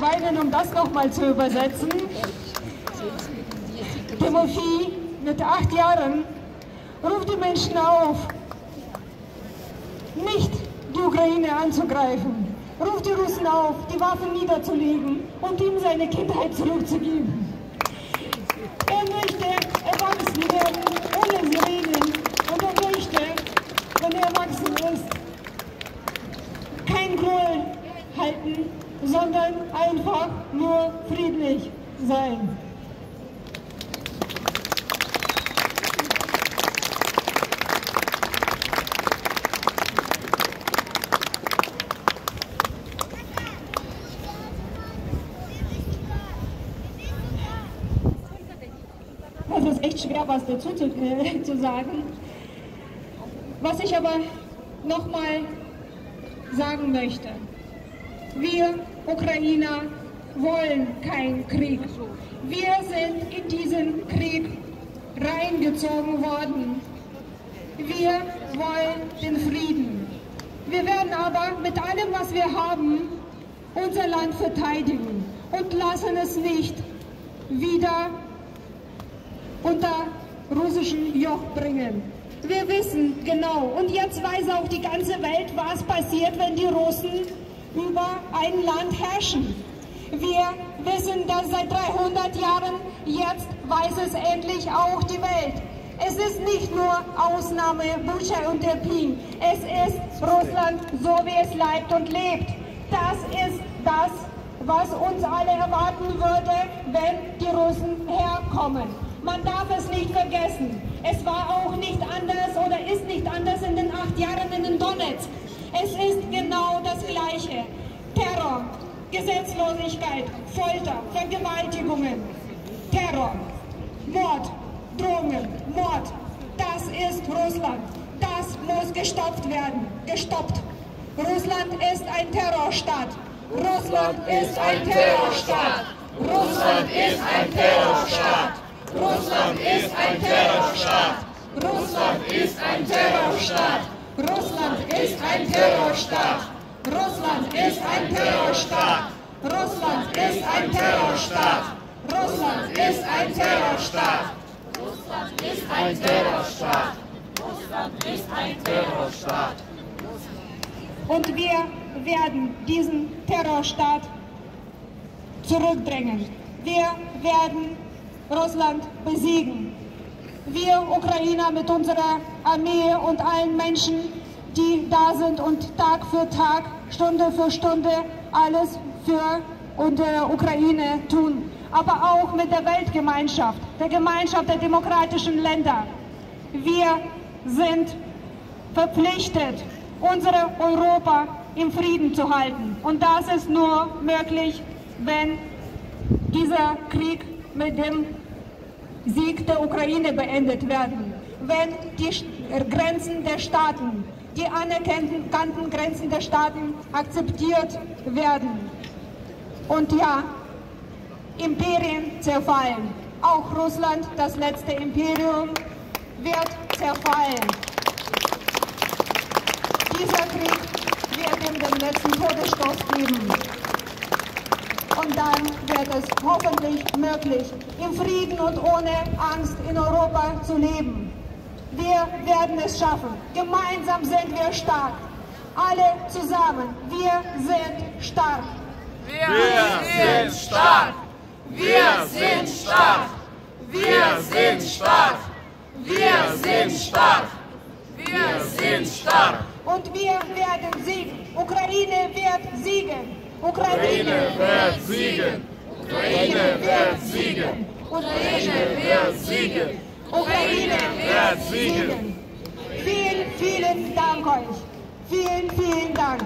weinen, um das nochmal zu übersetzen. Timothy mit acht Jahren ruft die Menschen auf, nicht die Ukraine anzugreifen, ruft die Russen auf, die Waffen niederzulegen und ihm seine Kindheit zurückzugeben. Er möchte erwachsen werden, ohne Regeln und er möchte, wenn er erwachsen ist, kein Groll halten, sondern einfach nur friedlich sein. Es ist echt schwer, was dazu zu, äh, zu sagen. Was ich aber nochmal sagen möchte. Wir Ukrainer wollen keinen Krieg. Wir sind in diesen Krieg reingezogen worden. Wir wollen den Frieden. Wir werden aber mit allem, was wir haben, unser Land verteidigen und lassen es nicht wieder unter russischen Joch bringen. Wir wissen genau, und jetzt weiß auch die ganze Welt, was passiert, wenn die Russen über ein Land herrschen. Wir wissen das seit 300 Jahren, jetzt weiß es endlich auch die Welt. Es ist nicht nur Ausnahme Bucha und Irpin, es ist Russland so, wie es leibt und lebt. Das ist das, was uns alle erwarten würde, wenn die Russen herkommen. Man darf es nicht vergessen. Es war auch nicht anders oder ist nicht anders Gesetzlosigkeit, Folter, Vergewaltigungen, Terror, Mord, Drohungen, Mord. Das ist Russland. Das muss gestoppt werden. Gestoppt. Russland ist ein Terrorstaat. Russland ist ein Terrorstaat. Russland ist ein Terrorstaat. Russland ist ein Terrorstaat. Russland ist ein Terrorstaat. Russland ist ein Terrorstaat. Russland ist ein Terrorstaat. Russland ist ein Terrorstaat. Russland ist ein Terrorstaat. Russland ist ein Terrorstaat. Russland ist ein Terrorstaat. Und wir werden diesen Terrorstaat zurückdrängen. Wir werden Russland besiegen. Wir Ukrainer mit unserer Armee und allen Menschen, die da sind und Tag für Tag, Stunde für Stunde alles für unsere Ukraine tun. Aber auch mit der Weltgemeinschaft, der Gemeinschaft der demokratischen Länder. Wir sind verpflichtet, unsere Europa im Frieden zu halten. Und das ist nur möglich, wenn dieser Krieg mit dem Sieg der Ukraine beendet werden. Wenn die Grenzen der Staaten, die anerkannten Grenzen der Staaten akzeptiert werden. Und ja, Imperien zerfallen. Auch Russland, das letzte Imperium, wird zerfallen. Dieser Krieg wird ihm den letzten Todesstoß geben. Und dann wird es hoffentlich möglich, im Frieden und ohne Angst in Europa zu leben. Wir werden es schaffen. Gemeinsam sind wir stark. Alle zusammen. Wir sind stark. Wir sind stark. Wir sind stark. Wir sind stark. Wir sind stark. Wir sind stark. Und wir werden siegen. Ukraine wird siegen. Ukraine wird siegen. Ukraine wird siegen. Ukraine wird siegen. Ukraine wird siegen. Vielen, vielen Dank euch. Vielen, vielen Dank.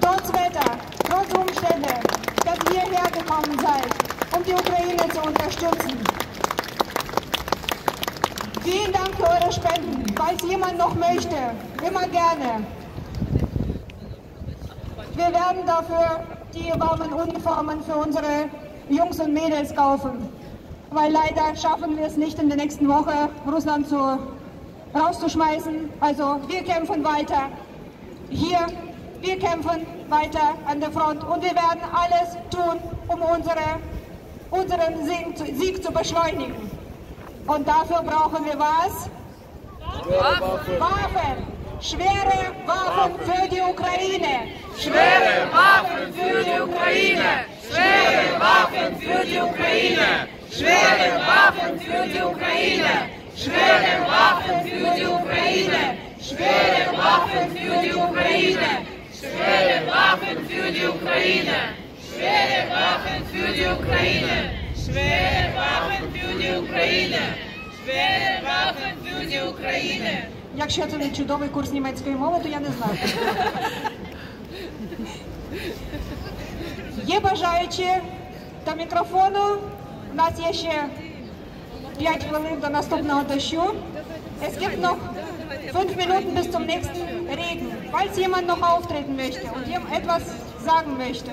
Trotz Wetter, trotz Umstände, dass ihr hergekommen seid, um die Ukraine zu unterstützen. Vielen Dank für eure Spenden. Falls jemand noch möchte, immer gerne. Wir werden dafür die warmen Uniformen für unsere Jungs und Mädels kaufen. Weil leider schaffen wir es nicht in der nächsten Woche, Russland zu, rauszuschmeißen. Also wir kämpfen weiter. Hier wir kämpfen weiter an der Front und wir werden alles tun, um unsere, unseren Sieg zu, Sieg zu beschleunigen. Und dafür brauchen wir was? Waffen. Waffen. Schwere Waffen für die Ukraine. Schwere Waffen für die Ukraine. Schwere Waffen für die Ukraine. Schwere Waffen für die Ukraine. Schwere Waffen für die Ukraine. Schwere Waffen für die Ukraine. Schwere Waffen für die Ukraine. Schwere Waffen für die Ukraine. Schwere Waffen für die Ukraine. Schwere Waffen für die Ukraine. Якщо це не чудовий курс німецької мови, то я не знаю. Є бажаючі до мікрофону. У нас є ще 5 хвилин до наступного дощу. Es gibt noch fünf Minuten bis zum nächsten Regen. Falls jemand noch auftreten möchte und etwas sagen möchte.